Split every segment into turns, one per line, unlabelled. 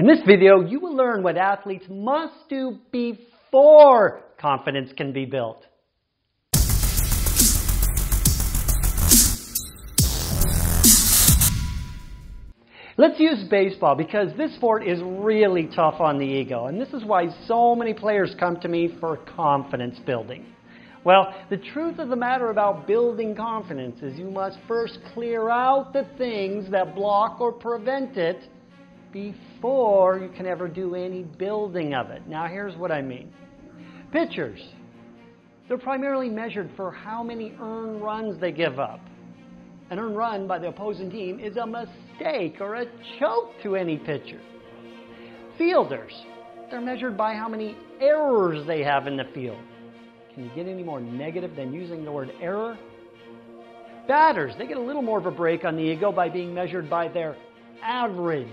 In this video, you will learn what athletes must do before confidence can be built. Let's use baseball because this sport is really tough on the ego, and this is why so many players come to me for confidence building. Well, the truth of the matter about building confidence is you must first clear out the things that block or prevent it before you can ever do any building of it. Now, here's what I mean pitchers, they're primarily measured for how many earned runs they give up. An earned run by the opposing team is a mistake or a choke to any pitcher. Fielders, they're measured by how many errors they have in the field. Can you get any more negative than using the word error? Batters, they get a little more of a break on the ego by being measured by their average,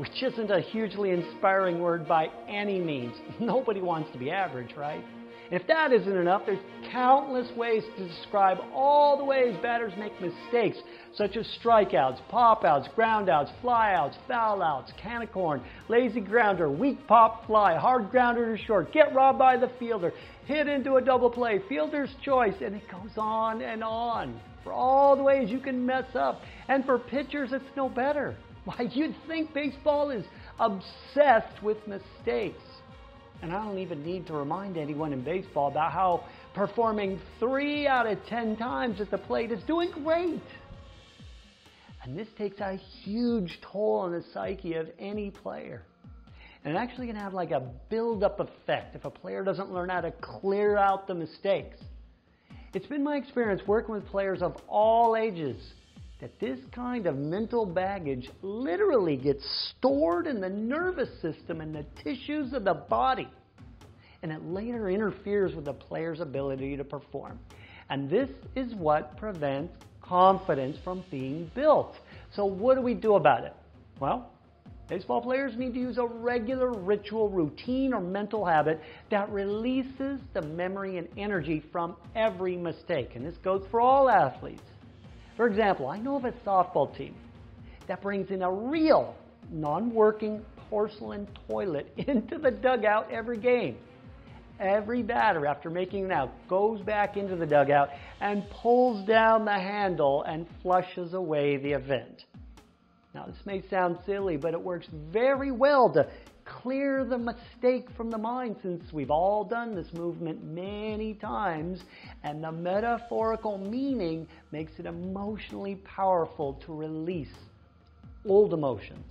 which isn't a hugely inspiring word by any means. Nobody wants to be average, right? And If that isn't enough, there's countless ways to describe all the ways batters make mistakes, such as strikeouts, pop-outs, groundouts, flyouts, foulouts, can of corn, lazy grounder, weak pop fly, hard grounder to short, get robbed by the fielder, hit into a double play, fielder's choice, and it goes on and on. For all the ways you can mess up. And for pitchers, it's no better. Why, you'd think baseball is obsessed with mistakes. And I don't even need to remind anyone in baseball about how performing three out of ten times at the plate is doing great. And this takes a huge toll on the psyche of any player. And it's actually going to have like a build-up effect if a player doesn't learn how to clear out the mistakes. It's been my experience working with players of all ages that this kind of mental baggage literally gets stored in the nervous system and the tissues of the body. And it later interferes with the player's ability to perform. And this is what prevents confidence from being built. So, what do we do about it? Well, baseball players need to use a regular ritual, routine, or mental habit that releases the memory and energy from every mistake. And this goes for all athletes. For example, I know of a softball team that brings in a real, non working porcelain toilet into the dugout every game. Every batter, after making an out, goes back into the dugout and pulls down the handle and flushes away the event. Now, this may sound silly, but it works very well to clear the mistake from the mind since we've all done this movement many times, and the metaphorical meaning makes it emotionally powerful to release old emotions.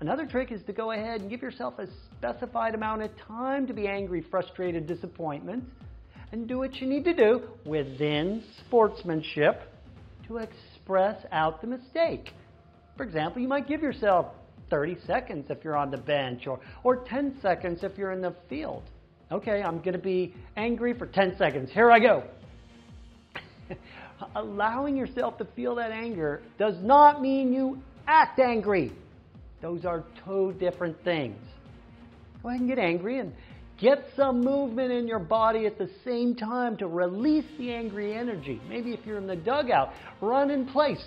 Another trick is to go ahead and give yourself a specified amount of time to be angry, frustrated, disappointment, and do what you need to do within sportsmanship to express out the mistake. For example, you might give yourself 30 seconds if you're on the bench or, or 10 seconds if you're in the field. Okay, I'm going to be angry for 10 seconds. Here I go. Allowing yourself to feel that anger does not mean you act angry. Those are two different things. Go ahead and get angry and get some movement in your body at the same time to release the angry energy. Maybe if you're in the dugout, run in place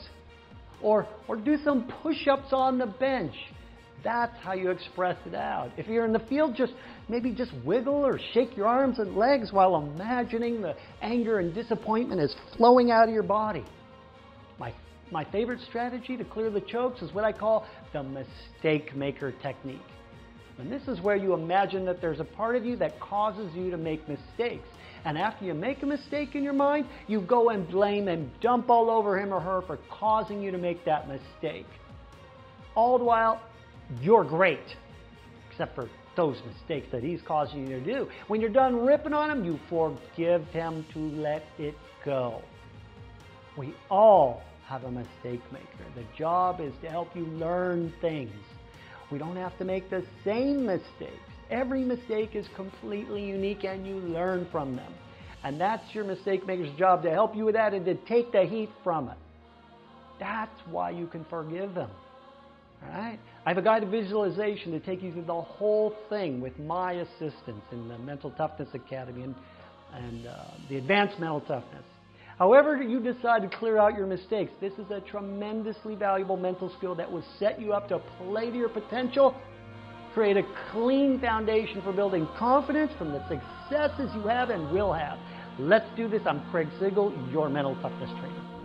or, or do some push ups on the bench. That's how you express it out. If you're in the field, just maybe just wiggle or shake your arms and legs while imagining the anger and disappointment is flowing out of your body. My, my favorite strategy to clear the chokes is what I call the mistake maker technique. And this is where you imagine that there's a part of you that causes you to make mistakes. And after you make a mistake in your mind, you go and blame and dump all over him or her for causing you to make that mistake. All the while, you're great, except for those mistakes that he's causing you to do. When you're done ripping on him, you forgive him to let it go. We all have a mistake maker. The job is to help you learn things. We don't have to make the same mistakes. Every mistake is completely unique and you learn from them. And that's your mistake maker's job to help you with that and to take the heat from it. That's why you can forgive them. All right? I have a guided visualization to take you through the whole thing with my assistance in the Mental Toughness Academy and, and uh, the Advanced Mental Toughness. However, you decide to clear out your mistakes, this is a tremendously valuable mental skill that will set you up to play to your potential create a clean foundation for building confidence from the successes you have and will have. Let's do this. I'm Craig Sigl, your mental toughness trainer.